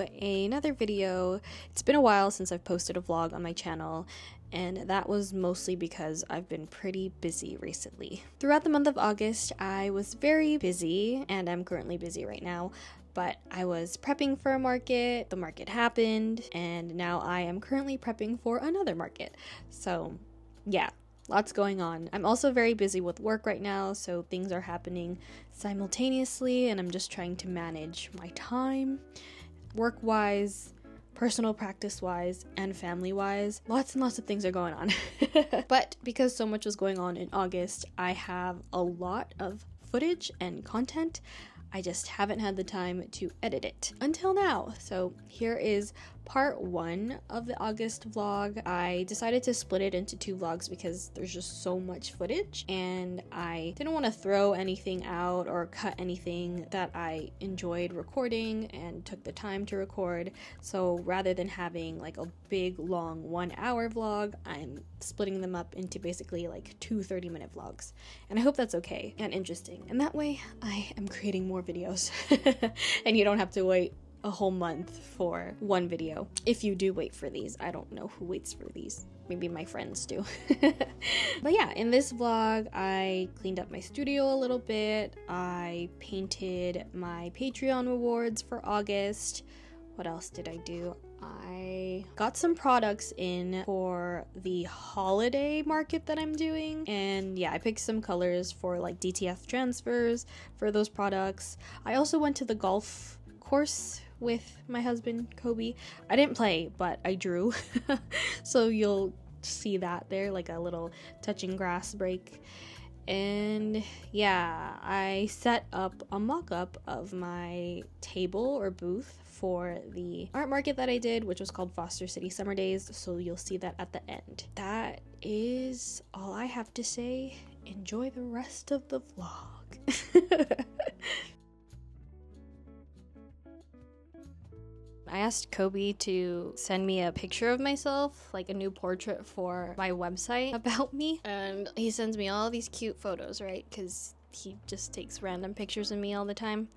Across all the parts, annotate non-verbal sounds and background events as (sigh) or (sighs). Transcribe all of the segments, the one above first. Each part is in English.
another video. It's been a while since I've posted a vlog on my channel, and that was mostly because I've been pretty busy recently. Throughout the month of August, I was very busy, and I'm currently busy right now. But I was prepping for a market, the market happened, and now I am currently prepping for another market. So, yeah, lots going on. I'm also very busy with work right now, so things are happening simultaneously, and I'm just trying to manage my time work wise, personal practice wise, and family wise. Lots and lots of things are going on. (laughs) but because so much was going on in August, I have a lot of footage and content. I just haven't had the time to edit it until now. So here is part one of the August vlog. I decided to split it into two vlogs because there's just so much footage and I didn't want to throw anything out or cut anything that I enjoyed recording and took the time to record. So rather than having like a big long one hour vlog, I'm splitting them up into basically like two 30 minute vlogs. And I hope that's okay and interesting. And that way I am creating more videos (laughs) and you don't have to wait a whole month for one video. If you do wait for these, I don't know who waits for these. Maybe my friends do. (laughs) but yeah, in this vlog, I cleaned up my studio a little bit. I painted my Patreon rewards for August. What else did I do? I got some products in for the holiday market that I'm doing. And yeah, I picked some colors for like DTF transfers for those products. I also went to the golf course with my husband Kobe. I didn't play, but I drew. (laughs) so you'll see that there, like a little touching grass break. And yeah, I set up a mock up of my table or booth for the art market that I did, which was called Foster City Summer Days. So you'll see that at the end. That is all I have to say. Enjoy the rest of the vlog. (laughs) I asked Kobe to send me a picture of myself, like a new portrait for my website (laughs) about me. And he sends me all these cute photos, right? Because he just takes random pictures of me all the time.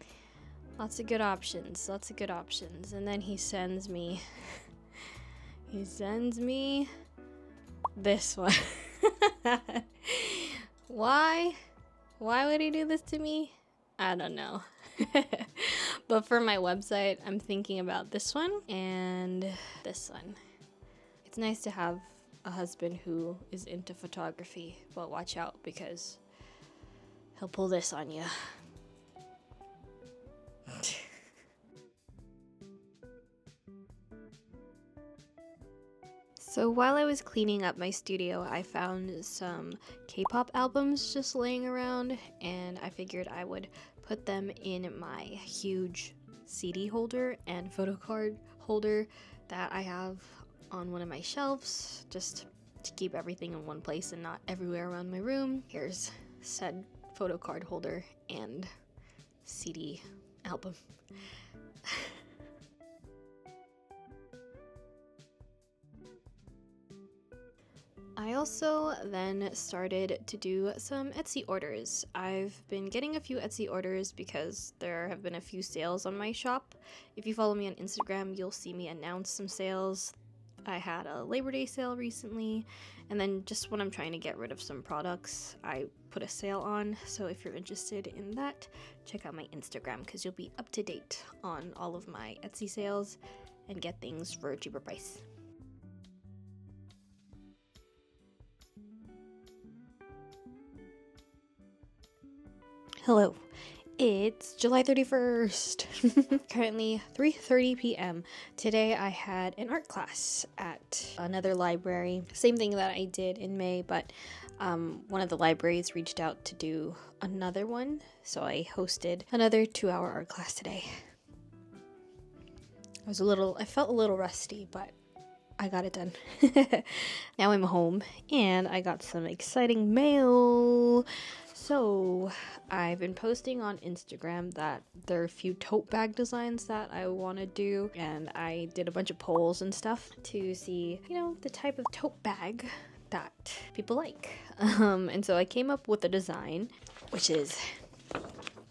Lots of good options, lots of good options. And then he sends me, (laughs) he sends me this one. (laughs) Why? Why would he do this to me? I don't know. (laughs) but for my website, I'm thinking about this one and this one. It's nice to have a husband who is into photography, but watch out because he'll pull this on you. (laughs) So while I was cleaning up my studio, I found some K-pop albums just laying around and I figured I would put them in my huge CD holder and photo card holder that I have on one of my shelves just to keep everything in one place and not everywhere around my room. Here's said photo card holder and CD album. (laughs) I also then started to do some Etsy orders. I've been getting a few Etsy orders because there have been a few sales on my shop. If you follow me on Instagram, you'll see me announce some sales. I had a Labor Day sale recently, and then just when I'm trying to get rid of some products, I put a sale on. So if you're interested in that, check out my Instagram because you'll be up to date on all of my Etsy sales and get things for a cheaper price. Hello. It's July 31st. (laughs) Currently 3:30 p.m. Today I had an art class at another library. Same thing that I did in May, but um, one of the libraries reached out to do another one, so I hosted another 2-hour art class today. I was a little I felt a little rusty, but I got it done. (laughs) now I'm home and I got some exciting mail. So, I've been posting on Instagram that there are a few tote bag designs that I want to do, and I did a bunch of polls and stuff to see, you know, the type of tote bag that people like. (laughs) Um, and so I came up with a design, which is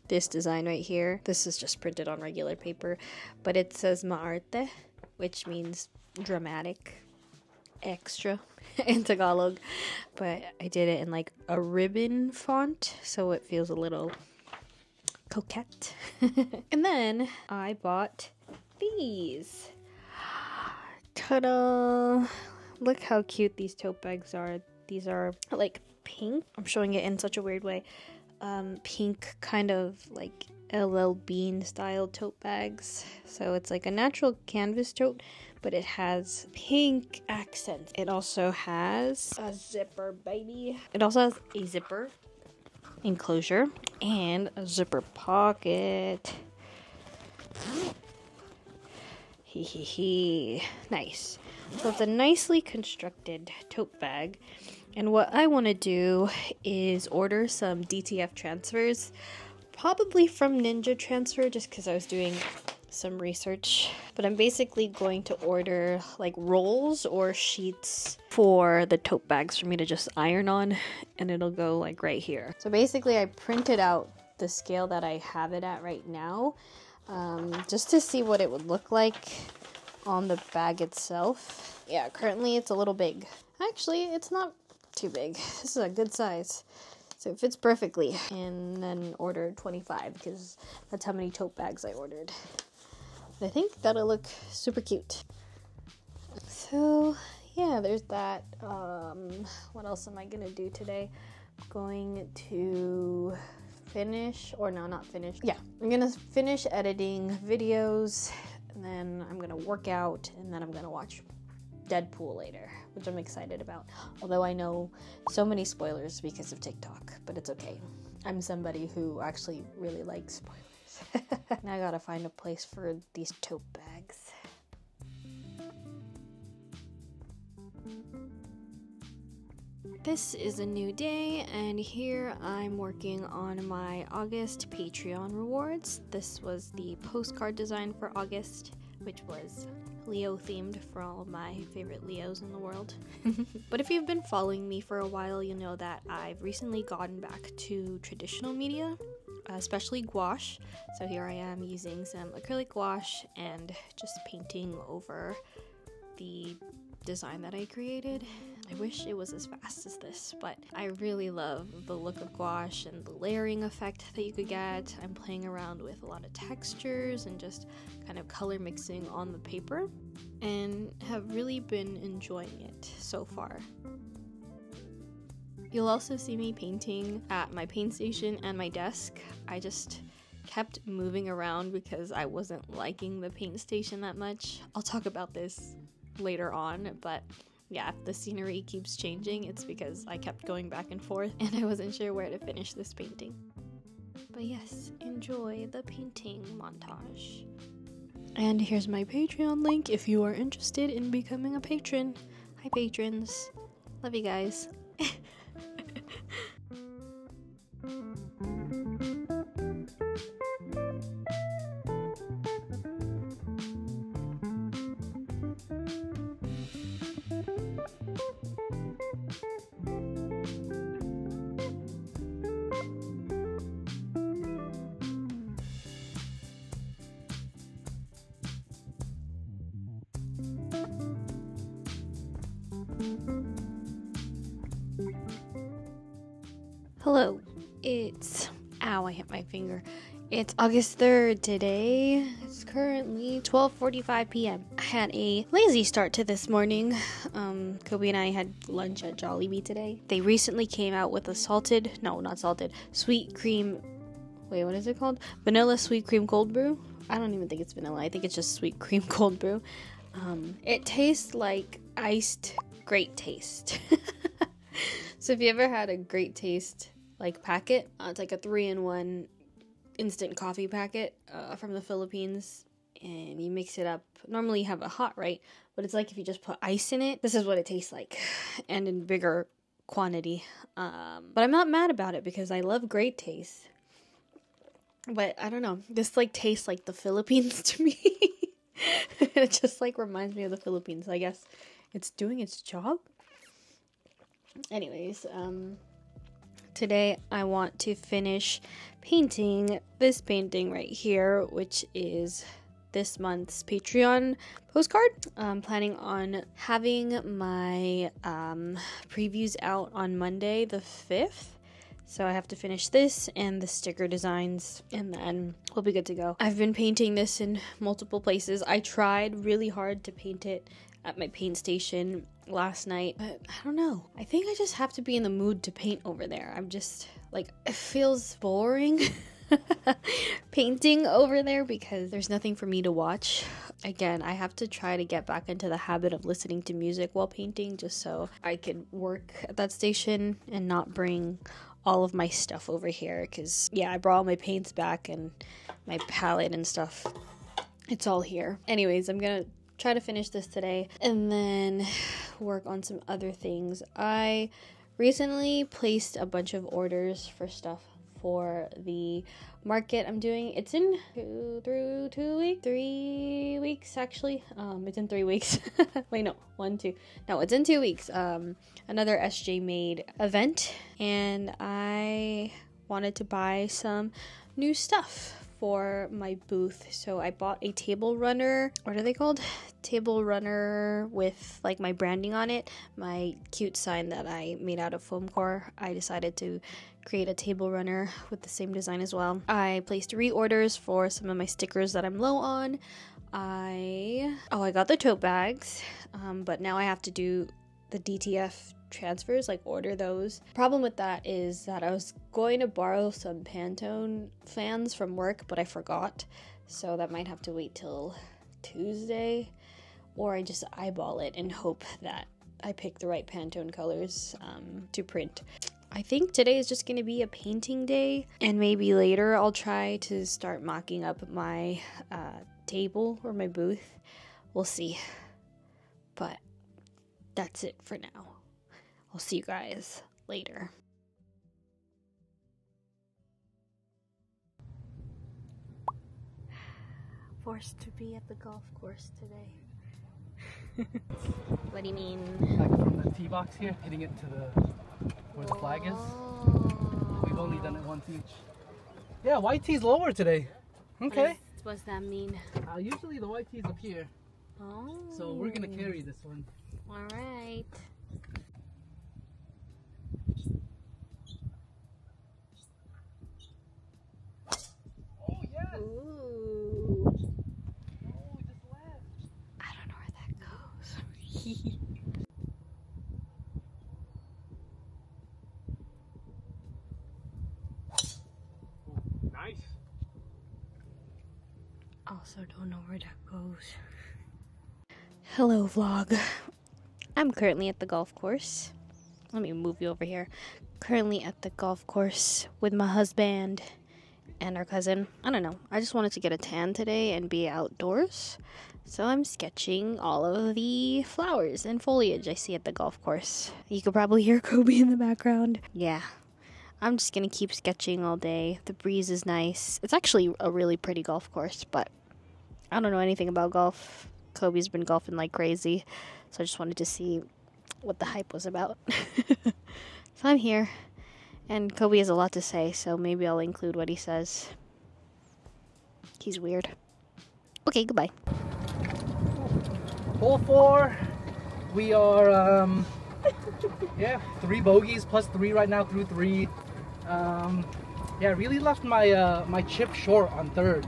this design right here. This is just printed on regular paper, but it says Maarte, which means dramatic, extra (laughs) in Tagalog. But I did it in like a ribbon font, so it feels a little coquette. (laughs) and then I bought these. (gasps) Ta-da! Look how cute these tote bags are. These are like pink. I'm showing it in such a weird way. Um, pink kind of like LL Bean style tote bags. So it's like a natural canvas tote, but it has pink accents. It also has a zipper, baby. It also has a zipper enclosure and a zipper pocket. Hee hee hee. Nice. So it's a nicely constructed tote bag. And what I want to do is order some DTF transfers, probably from Ninja Transfer, just because I was doing some research. But I'm basically going to order like rolls or sheets for the tote bags for me to just iron on, and it'll go like right here. So basically, I printed out the scale that I have it at right now, um, just to see what it would look like on the bag itself. Yeah, currently it's a little big. Actually, it's not too big. (laughs) This is a good size. So it fits perfectly. And then ordered 25 because that's how many tote bags I ordered. I think that'll look super cute. So yeah, there's that. Um, what else am I gonna do today? I'm going to finish, or no, not finish. Yeah, I'm gonna finish editing videos, and then I'm gonna work out, and then I'm gonna watch Deadpool later, which I'm excited about. Although I know so many spoilers because of TikTok, but it's okay. I'm somebody who actually really likes spoilers. (laughs) now I gotta find a place for these tote bags. This is a new day, and here I'm working on my August Patreon rewards. This was the postcard design for August, which was Leo themed for all my favorite Leos in the world. (laughs) but if you've been following me for a while, you know that I've recently gotten back to traditional media especially gouache. So here I am using some acrylic gouache and just painting over the design that I created. I wish it was as fast as this, but I really love the look of gouache and the layering effect that you could get. I'm playing around with a lot of textures and just kind of color mixing on the paper and have really been enjoying it so far. You'll also see me painting at my paint station and my desk. I just kept moving around because I wasn't liking the paint station that much. I'll talk about this later on, but yeah, if the scenery keeps changing, it's because I kept going back and forth (laughs) and I wasn't sure where to finish this painting. But yes, enjoy the painting montage. And here's my Patreon link if you are interested in becoming a patron. Hi, patrons. Love you guys. (laughs) Hello. It's ow, I hit my finger. It's August 3rd today. It's currently 12:45 p.m. I had a lazy start to this morning. Um, Kobe and I had lunch at Jollibee today. They recently came out with a salted, no, not salted, sweet cream. Wait, what is it called? Vanilla sweet cream cold brew. I don't even think it's vanilla. I think it's just sweet cream (laughs) cold brew. Um, it tastes like iced great taste. (laughs) so if you ever had a great taste like packet. Uh, it's like a three in one instant coffee packet uh, from the Philippines, and you mix it up. Normally, you have a hot, right? But it's like if you just put ice in it. This is what it tastes like, (sighs) and in bigger quantity. Um, but I'm not mad about it because I love great taste. But I don't know. This like tastes like the Philippines (laughs) to me. (laughs) it just like reminds me of the Philippines. I guess it's doing its job. Anyways, um, Today I want to finish painting this painting right here, which is this month's Patreon postcard. I'm planning on having my um, previews out on Monday, the 5th. So I have to finish this and the sticker designs, and then we'll be good to go. I've been painting this in multiple places. I tried really hard to paint it at my paint station last night, but I don't know. I think I just have to be in the mood to paint over there. I'm just like, it feels boring. (laughs) painting over there because there's nothing for me to watch. Again, I have to try to get back into the habit of listening to music while painting just so I can work at that station and not bring all of my stuff over here because yeah i brought all my paints back and my palette and stuff. It's all here. Anyways i'm gonna try to finish this today and then work on some other things. I recently placed a bunch of orders for stuff for the market I'm doing. It's in two through two weeks, three weeks actually. Um, it's in three weeks. (laughs) Wait, no, one, two. No, it's in two weeks. Um, another SJ made event, and I wanted to buy some new stuff for my booth. So I bought a table runner. What are they called? Table runner with like my branding on it. My cute sign that I made out of foam core. I decided to create a table runner with the same design as well. I placed reorders for some of my stickers that I'm low on. I oh I got the tote bags, um, but now I have to do the DTF transfers, like order those. Problem with that is that I was going to borrow some Pantone fans from work, but I forgot. So that might have to wait till Tuesday, or I just eyeball it and (laughs) hope that I pick the right Pantone colors um, to print. I think today is just going to be a painting day, and maybe later I'll try to start mocking up my uh, table or my booth. We'll see. But that's it for now. I'll see you guys later. Forced to be at the golf course today. (laughs) what do you mean? Like from the tee box here, hitting it to the where the flag is. Oh. We've only done it once each. Yeah, white tee's lower today. Okay. What does that mean? Uh, usually the white tee's up here. Oh. So we're gonna carry this one. All right. Also don't know where that goes. Hello, vlog. I'm currently at the golf course. Let me move you over here. Currently at the golf course with my husband and our cousin. I don't know. I just wanted to get a tan today and be outdoors. So I'm sketching all of the flowers and foliage I see at the golf course. You could probably hear (laughs) Kobe in the background. Yeah. I'm just gonna keep sketching all day. The breeze is nice. It's actually a really pretty golf course, but I don't know anything about golf. Kobe's been golfing like crazy, so I just wanted to see what the hype was about. (laughs) so I'm here, and Kobe has a lot to say, so maybe I'll include what he says. He's weird. Okay, goodbye. Hole four. We are, um, (laughs) yeah, three bogeys plus three right now through three. Um, yeah, really left my uh, my chip short on third.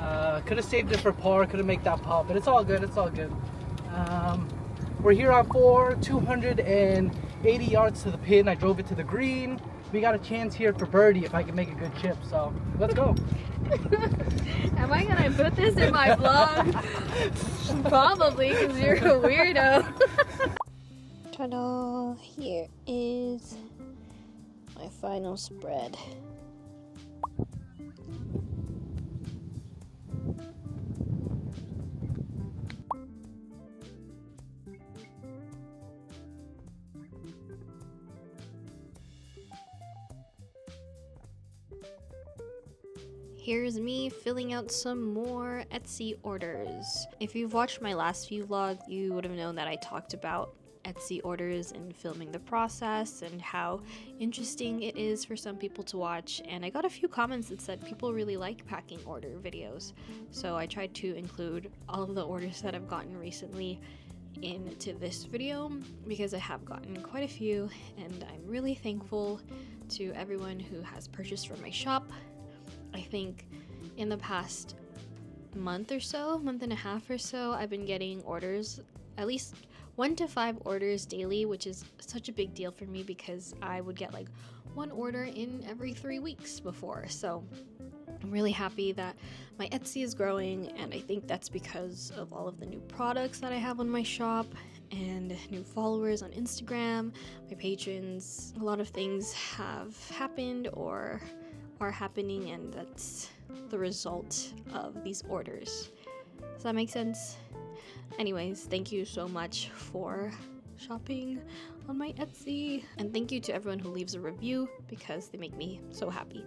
Uh, could have saved it for par, could have made that pop, but it's all good, it's all good. Um, we're here on four, 280 yards to the pin. I drove it to the green. We got a chance here for birdie if I can make a good chip, so let's go. (laughs) Am I gonna put this in my vlog? (laughs) Probably, because you're a weirdo. (laughs) Ta-da! Here is my final spread. Here's me filling out some more Etsy orders. If you've watched my last few vlogs, you would have known that I talked about Etsy orders and filming the process and how interesting it is for some people to watch. And I got a few comments that said people really like packing order videos. So I tried to include all of the orders that I've gotten recently into this video because I have gotten quite a few and I'm really thankful to everyone who has purchased from my shop. I think in the past month or so, month and a half or so, I've been getting orders, at least one to five orders daily, which is such a big deal for me because I would get like one order in every three weeks before. So I'm really happy that my Etsy is growing, and I think that's because of all of the new products that I have on my shop and new followers on Instagram, my patrons. A lot of things have happened or are happening, and that's the result of these orders. Does that make sense? Anyways, thank you so much for shopping on my Etsy. And thank you to everyone who leaves a review because they make me so happy.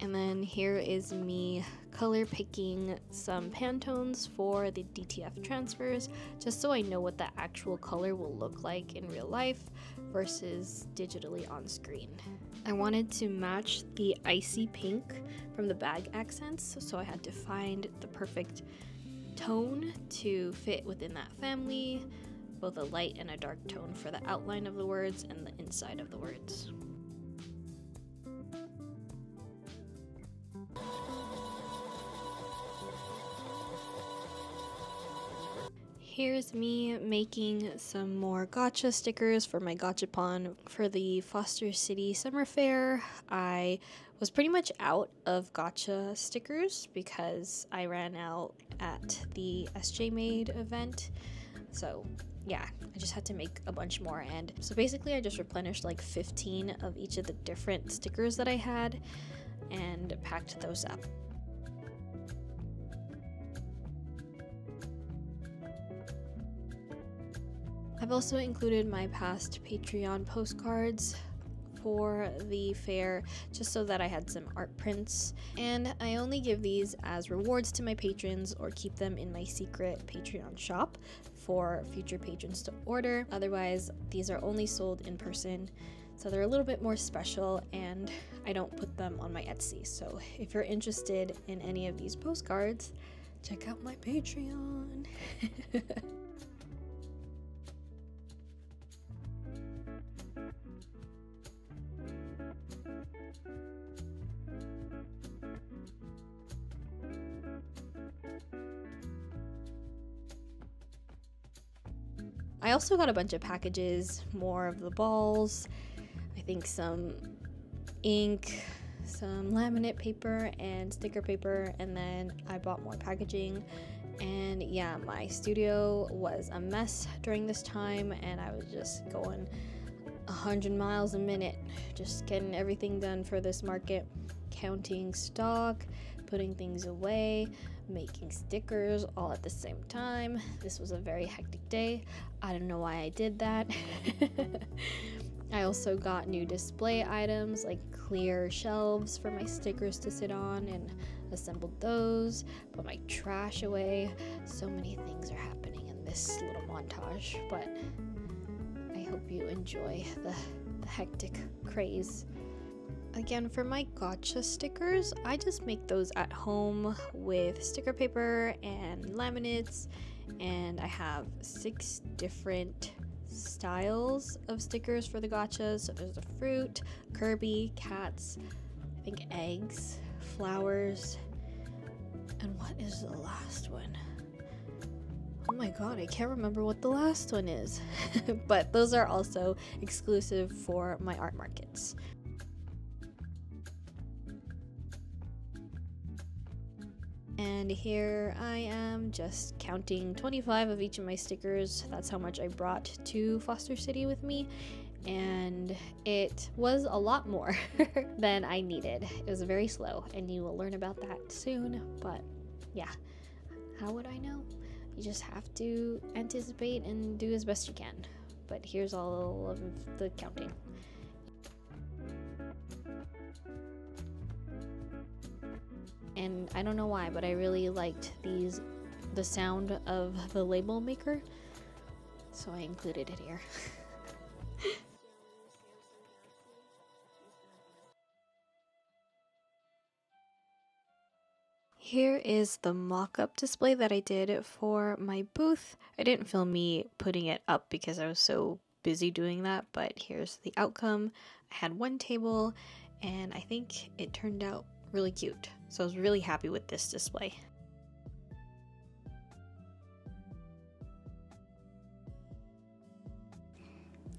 And then here is me color picking some Pantones for the DTF transfers, just so I know what the actual color will look like in real life versus digitally on screen. I wanted to match the icy pink from the bag accents, so I had to find the perfect tone to fit within that family, both a light and a dark tone for the outline of the words and the inside of the words. Here's me making some more gacha stickers for my gachapon for the Foster City Summer Fair. I was pretty much out of gacha stickers because I ran out at the SJ Made event. So yeah, I just had to make a bunch more. And so basically, I just replenished like 15 of each of the different stickers that I had and packed those up. I've also included my past Patreon postcards for the fair just so that I had some art prints. And I only give these as rewards to my patrons or keep them in my secret Patreon shop for future patrons to order. Otherwise, these are only sold in person. So they're a little bit more special and I don't put them on my Etsy. So if you're interested in any of these postcards, check out my Patreon. (laughs) I also got a bunch of packages, more of the balls, I think some ink, some laminate paper, and sticker paper, and then I bought more packaging. And yeah, my studio was a mess during this time, and I was just going 100 miles a minute, just getting everything done for this market, counting stock, putting things away, making stickers all at the same time. This was a very hectic day. I don't know why I did that. (laughs) I also got new display items like clear shelves for my stickers to sit on and assembled those, put my trash away. So many things are happening in this little montage, but I hope you enjoy the, the hectic craze. Again, for my gacha stickers, I just make those at home with sticker paper and laminates, and I have six different styles of stickers for the gachas. So there's a fruit, Kirby, cats, I think eggs, flowers, and what is the last one? Oh my god, I can't remember what the last one is. (laughs) but those are also exclusive for my art markets. And here I am just counting 25 of each of my stickers. That's how much I brought to Foster City with me. And it was a lot more (laughs) than I needed. It was very slow, and you will learn about that soon. But yeah, how would I know? You just have to anticipate and do as best you can. But here's all of the counting. And I don't know why, but I really liked these the sound of the label maker. So I included it here. (laughs) Here is the mock-up display that I did for my booth. I didn't film me putting it up because I was so busy doing that, but here's the outcome. I had one table and I think it turned out really cute. So I was really happy with this display.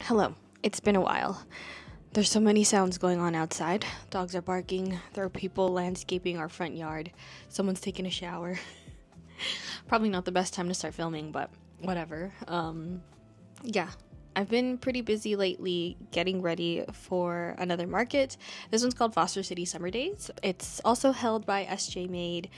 Hello, it's been a while. There's so many sounds going on outside. Dogs are barking, there are people landscaping our front yard, someone's taking a shower. (laughs) Probably not the best time to start filming, but whatever. Um, yeah, I've been pretty busy lately getting ready for another market. This one's called Foster City Summer Days. It's also held by SJ Made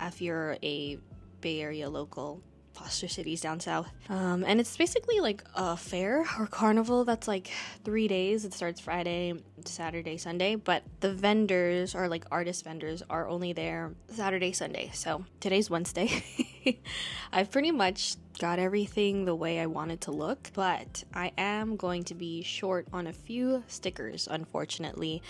if you're a Bay Area local Foster City's down south. Um, and it's basically like a fair or carnival that's like three days. It starts Friday, Saturday, Sunday, but the vendors or like artist vendors are only there Saturday, Sunday. So today's Wednesday. (laughs) (laughs) I've pretty much got everything the way I wanted to look, but I am going to be short on a few stickers, unfortunately.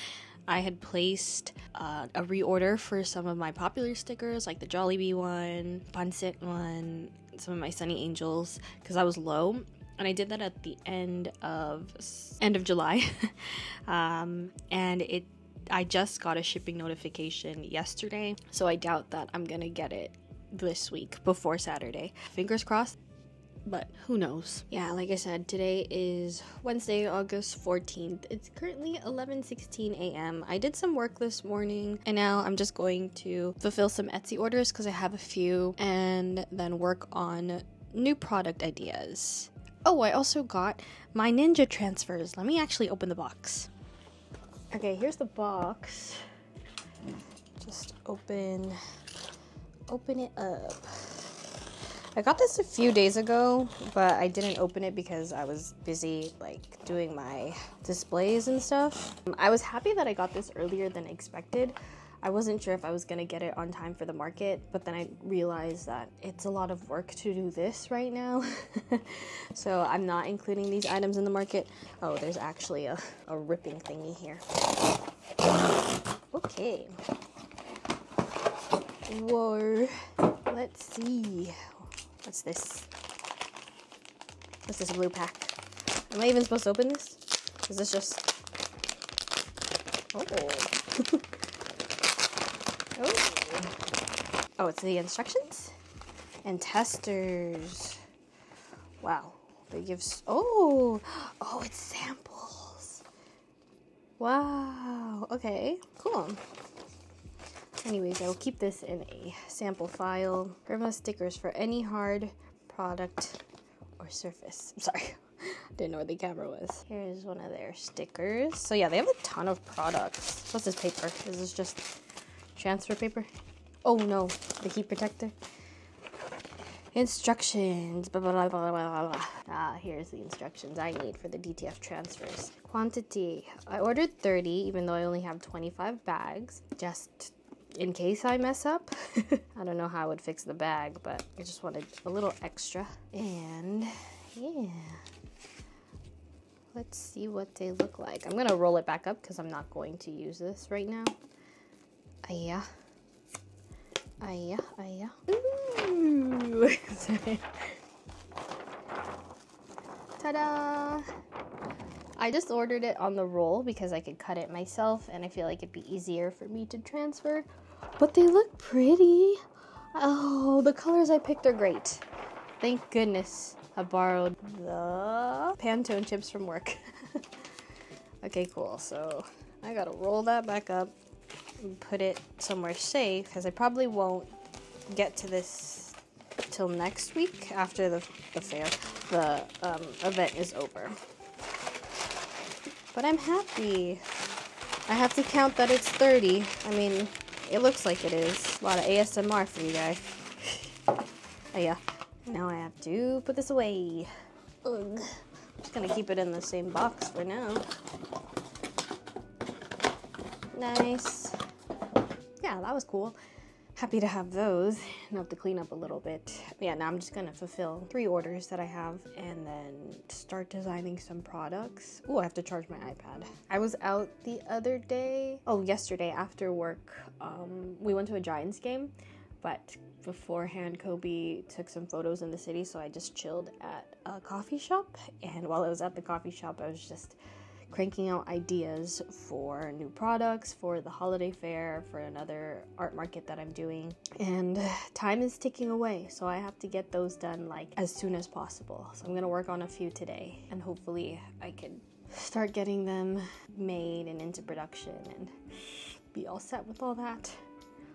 I had placed uh, a reorder for some of my popular stickers, like the Jollibee one, Pancit one, some of my Sunny Angels, because I was low, and I did that at the end of end of July, (laughs) um, and it. I just got a shipping notification yesterday, so I doubt that I'm gonna get it this week before Saturday. Fingers crossed but who knows? Yeah, like I said, today is Wednesday, August 14th. It's currently 11:16 a.m. I did some work this morning, and now I'm just going to fulfill some Etsy orders because I have a few, and then work on new product ideas. Oh, I also got my Ninja transfers. Let me actually open the box. Okay, here's the box. Just open open it up. I got this a few days ago, but I didn't open it because I was busy like doing my displays and stuff. I was happy that I got this earlier than expected. I wasn't sure if I was gonna get it on time for the market, but then I realized that it's a lot of work to do this right now. (laughs) so I'm not including these items in the market. Oh, there's actually a, a ripping thingy here. Okay. Whoa. Let's see. What's this? What's this blue pack? Am I even supposed to open this? Is this just... Oh. (laughs) oh. Oh, it's the instructions? And testers. Wow. They give... Oh! Oh, it's samples. Wow. Okay. Cool. Anyways, I will keep this in a sample file. Grandma stickers for any hard product or surface. I'm sorry. (laughs) Didn't know where the camera was. Here's one of their stickers. So yeah, they have a ton of products. What's this paper? Is this just transfer paper? Oh no, the heat protector. Instructions. Blah, blah, blah, ah, here's the instructions I need for the DTF transfers. Quantity. I ordered 30, even though I only have 25 bags. Just in case I mess up. (laughs) I don't know how I would fix the bag, but I just wanted a little extra. And yeah, let's see what they look like. I'm gonna roll it back up because I'm not going to use this right now. Aya. Aya, aya. Ooh. (laughs) Ta-da! I just ordered it on the roll because I could cut it myself and I feel like it'd be easier for me to transfer. But they look pretty. Oh, the colors I picked are great. Thank goodness I borrowed the Pantone chips from work. (laughs) okay, cool. So I gotta roll that back up and put it somewhere safe because I probably won't get to this till next week after the, the fair, the um, event is over. But I'm happy. I have to count that it's 30. I mean, it looks like it is. A lot of ASMR for you guys. oh yeah. Now I have to put this away. Ugh. I'm just gonna keep it in the same box for now. Nice. Yeah, that was cool. Happy to have those and have to clean up a little bit. Yeah, now I'm just gonna fulfill three orders that I have and then start designing some products. Oh, I have to charge my iPad. I was out the other day, oh, yesterday after work. Um, we went to a Giants game, but beforehand, Kobe took some photos in the city, so I just chilled at a coffee shop. And while I was at the coffee shop, I was just cranking out ideas for new products for the holiday fair, for another art market that I'm doing. And time is ticking away, so I have to get those done like as soon as possible. So I'm gonna work on a few today, and hopefully I can start getting them made and into production and be all set with all that.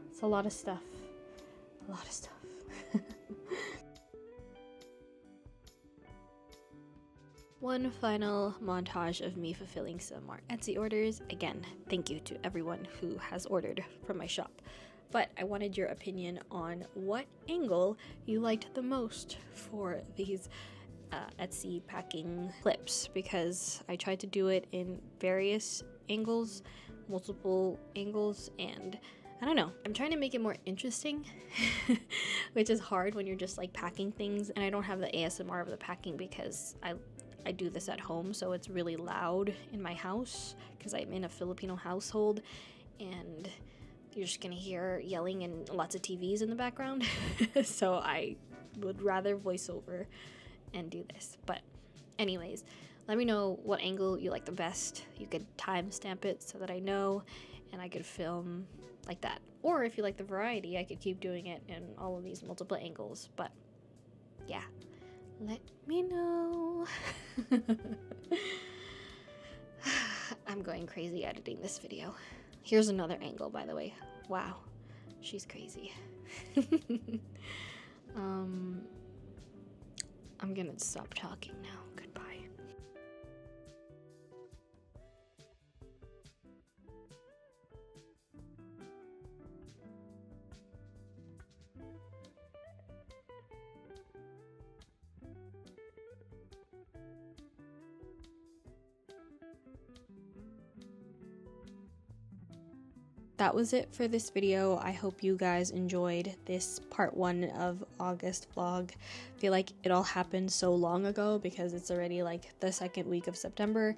It's a lot of stuff. A lot of stuff. (laughs) One final montage of me fulfilling some more Etsy orders. Again, thank you to everyone who has ordered from my shop. But I wanted your opinion on what angle you liked the most for these uh, Etsy packing clips because I tried to do it in various angles, multiple angles, and I don't know. I'm trying to make it more interesting, (laughs) which is hard when you're just like packing things. And I don't have the ASMR of the packing because I I do this at home, so it's really loud in my house because I'm in a Filipino household and you're just gonna hear yelling and lots of TVs in the background. (laughs) so I would rather voiceover and do this. But, anyways, let me know what angle you like the best. You could timestamp it so that I know and I could film like that. Or if you like the variety, I could keep doing it in all of these multiple angles. But, yeah let me know. (laughs) I'm going crazy editing this video. Here's another angle, by the way. Wow, she's crazy. (laughs) um, I'm gonna stop talking now. That was it for this video. I hope you guys enjoyed this part one of August vlog. I feel like it all happened so long ago because it's already like the second week of September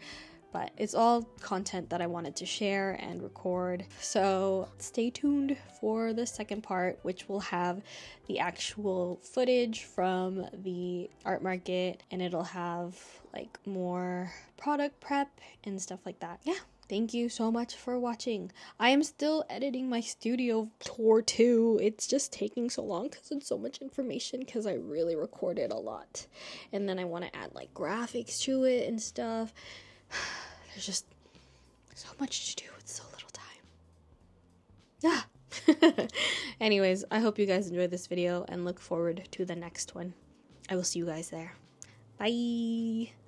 but it's all content that I wanted to share and record. So stay tuned for the second part, which will have the actual footage from the art market and it'll have like more product prep and stuff like that. Yeah. Thank you so much for watching. I am still editing my studio tour too. It's just taking so long because it's so much information because I really recorded a lot. And then I want to add like graphics to it and stuff. (sighs) There's just so much to do with so little time. Yeah. (laughs) Anyways, I hope you guys enjoyed this video and look forward to the next one. I will see you guys there. Bye.